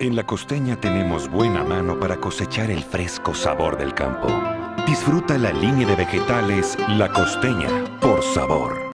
En la costeña tenemos buena mano para cosechar el fresco sabor del campo. Disfruta la línea de vegetales La Costeña por sabor.